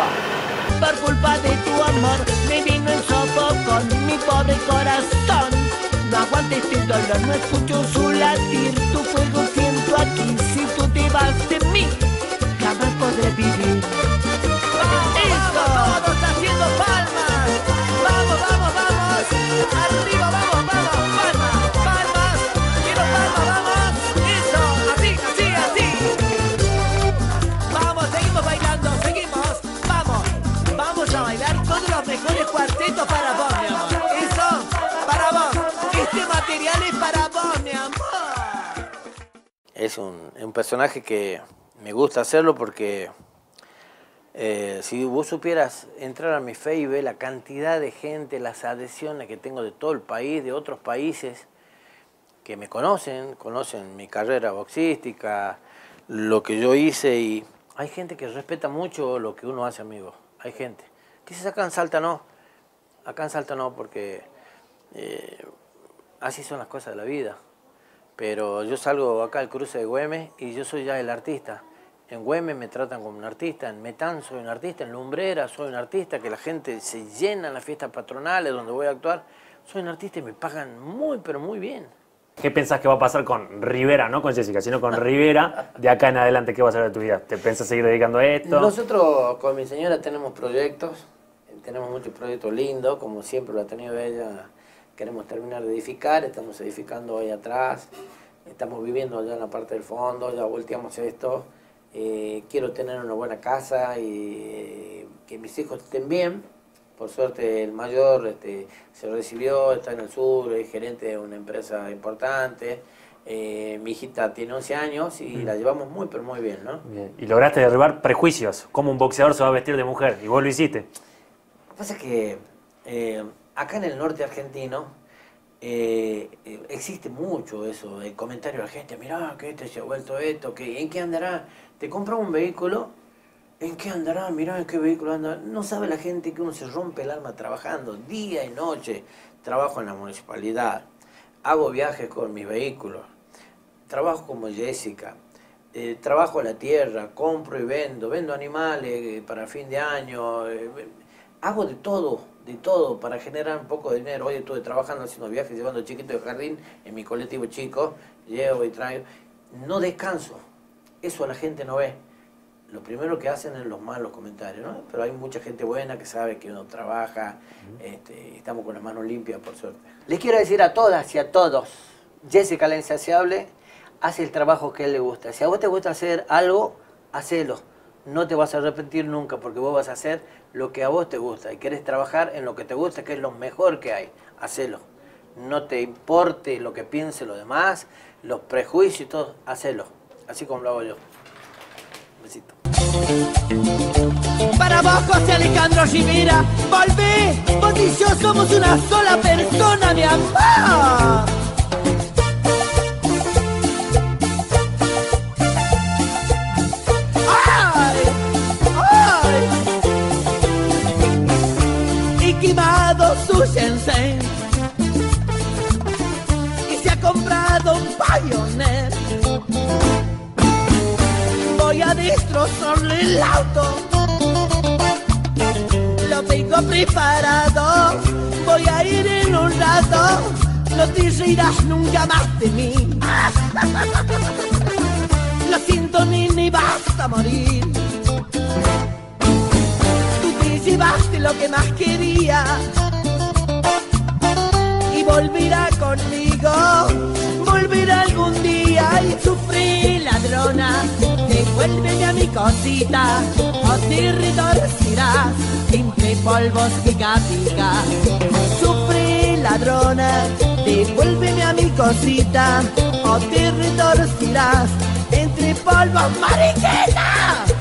Por culpa de tu amor me vino el sofocón, mi pobre corazón. No aguante este dolor, no escucho su latir, tu fuego siento aquí. Si tú te vas de mí, vivir. ¡Eso! ¡Todos haciendo palmas! ¡Vamos, vamos, vamos! ¡Arriba, vamos, vamos! ¡Palmas, palmas! ¡Quiero palmas, vamos! ¡Eso! ¡Así, así, así! Vamos, seguimos bailando, seguimos. Vamos, vamos a bailar todos los mejores cuartetos para vos, mi amor. Eso, para vos. Este es para vos, mi amor. Es un, un personaje que me gusta hacerlo porque eh, si vos supieras entrar a mi ver la cantidad de gente, las adhesiones que tengo de todo el país, de otros países que me conocen, conocen mi carrera boxística, lo que yo hice y hay gente que respeta mucho lo que uno hace, amigo. Hay gente. Quizás acá en Salta no, acá en Salta no porque eh, así son las cosas de la vida pero yo salgo acá al cruce de Güemes y yo soy ya el artista. En Güemes me tratan como un artista, en Metán soy un artista, en Lumbrera soy un artista, que la gente se llena en las fiestas patronales donde voy a actuar. Soy un artista y me pagan muy, pero muy bien. ¿Qué pensás que va a pasar con Rivera, no con Jessica, sino con Rivera de acá en adelante? ¿Qué va a ser de tu vida? ¿Te pensás seguir dedicando a esto? Nosotros con mi señora tenemos proyectos, tenemos muchos proyectos lindos, como siempre lo ha tenido ella. Queremos terminar de edificar, estamos edificando ahí atrás, estamos viviendo allá en la parte del fondo, ya volteamos esto. Eh, quiero tener una buena casa y eh, que mis hijos estén bien. Por suerte el mayor este, se recibió, está en el sur, es gerente de una empresa importante. Eh, mi hijita tiene 11 años y la llevamos muy, pero muy bien, ¿no? Bien. Y lograste derribar prejuicios. ¿Cómo un boxeador se va a vestir de mujer? Y vos lo hiciste. Lo que pasa es que eh, acá en el norte argentino eh, eh, existe mucho eso, el comentario de la gente, mirá que este se ha vuelto esto, que ¿en qué andará? Te compras un vehículo, ¿en qué andará? Mirá en qué vehículo anda. No sabe la gente que uno se rompe el alma trabajando día y noche. Trabajo en la municipalidad, hago viajes con mis vehículos, trabajo como Jessica, eh, trabajo a la tierra, compro y vendo, vendo animales para fin de año, hago de todo, de todo para generar un poco de dinero. Hoy estuve trabajando haciendo viajes, llevando chiquitos de jardín en mi colectivo chico, llevo y traigo. No descanso, eso la gente no ve. lo primero que hacen es los malos comentarios, ¿no? Pero hay mucha gente buena que sabe que uno trabaja, este, estamos con las manos limpias, por suerte. Les quiero decir a todas y a todos, Jessica la insaciable hace el trabajo que a él le gusta. Si a vos te gusta hacer algo, hacelo. No te vas a arrepentir nunca porque vos vas a hacer lo que a vos te gusta y querés trabajar en lo que te gusta, que es lo mejor que hay. Hacelo. No te importe lo que piense los demás, los prejuicios y todo, hacelo. Así como lo hago yo. Besito. Para vos, José Alejandro Rivera, volvé, vos y yo somos una sola persona, mi amor. Su sensei y se ha comprado un Pioneer voy a destrozarle el auto. Lo tengo preparado, voy a ir en un rato. No te nunca más de mí. Lo siento, nini, vas a morir. Llevaste lo que más quería volverá conmigo. Volverá algún día y sufrí ladrona. Devuélveme a mi cosita, o te retorcerás entre polvos pica pica. Sufrí ladrona, devuélveme a mi cosita, o te retorcerás entre polvos mariquita.